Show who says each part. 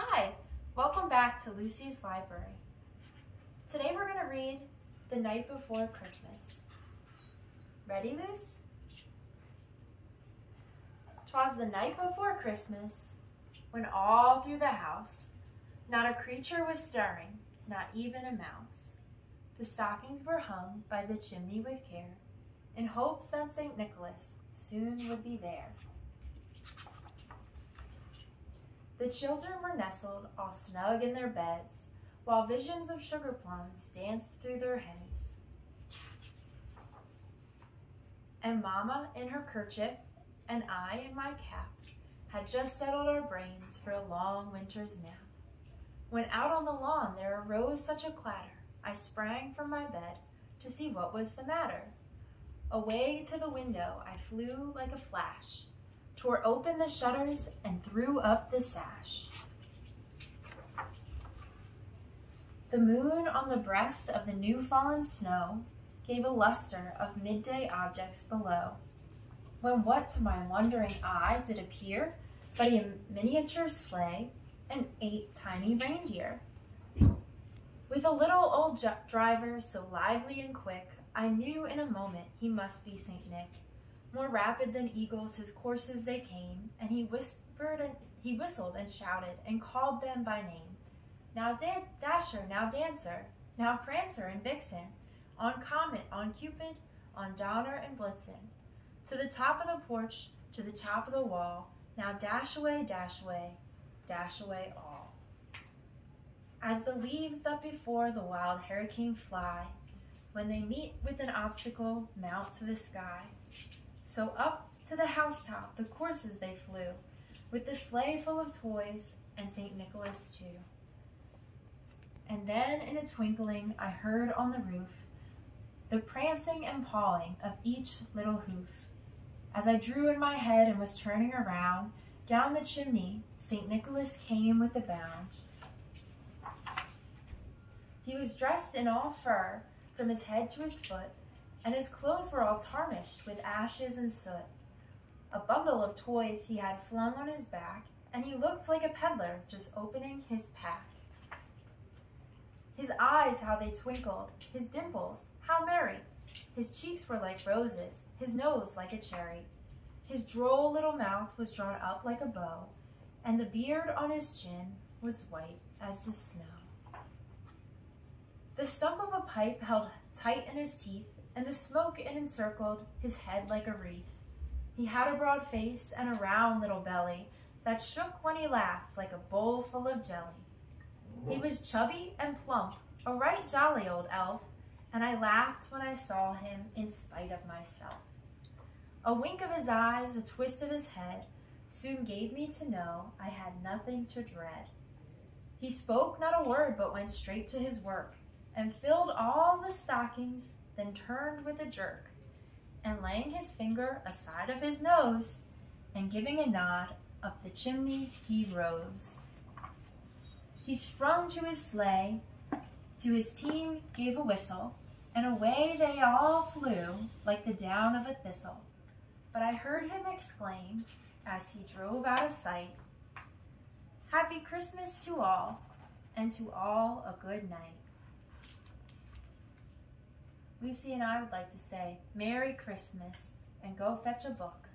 Speaker 1: Hi, welcome back to Lucy's Library. Today we're going to read The Night Before Christmas. Ready, Luce? Twas the night before Christmas, when all through the house not a creature was stirring, not even a mouse. The stockings were hung by the chimney with care, in hopes that St. Nicholas soon would be there. The children were nestled all snug in their beds, while visions of sugar plums danced through their heads. And Mamma in her kerchief, and I in my cap, had just settled our brains for a long winter's nap. When out on the lawn there arose such a clatter, I sprang from my bed to see what was the matter. Away to the window I flew like a flash, tore open the shutters and threw up the sash. The moon on the breast of the new fallen snow gave a luster of midday objects below. When what to my wondering eye did appear but a miniature sleigh and eight tiny reindeer. With a little old driver so lively and quick, I knew in a moment he must be St. Nick. More rapid than eagles his courses they came, and he whispered and he whistled and shouted and called them by name. Now Dan Dasher, now Dancer, now Prancer and Vixen, on Comet, on Cupid, on Donner and Blitzen. To the top of the porch, to the top of the wall, now dash away, dash away, dash away all. As the leaves that before the wild hurricane fly, when they meet with an obstacle, mount to the sky. So up to the housetop the courses they flew, with the sleigh full of toys and St. Nicholas too. And then in a twinkling I heard on the roof the prancing and pawing of each little hoof. As I drew in my head and was turning around, down the chimney, St. Nicholas came with a bound. He was dressed in all fur, from his head to his foot, and his clothes were all tarnished with ashes and soot. A bundle of toys he had flung on his back, and he looked like a peddler just opening his pack. His eyes, how they twinkled, his dimples, how merry. His cheeks were like roses, his nose like a cherry. His droll little mouth was drawn up like a bow, and the beard on his chin was white as the snow. The stump of a pipe held tight in his teeth, and the smoke it encircled his head like a wreath. He had a broad face and a round little belly that shook when he laughed like a bowl full of jelly. He was chubby and plump, a right jolly old elf, and I laughed when I saw him in spite of myself. A wink of his eyes, a twist of his head, soon gave me to know I had nothing to dread. He spoke not a word, but went straight to his work, and filled all the stockings, then turned with a jerk, and laying his finger aside of his nose, and giving a nod, up the chimney he rose. He sprung to his sleigh, to his team gave a whistle, and away they all flew like the down of a thistle. But I heard him exclaim, as he drove out of sight, Happy Christmas to all, and to all a good night. Lucy and I would like to say Merry Christmas and go fetch a book.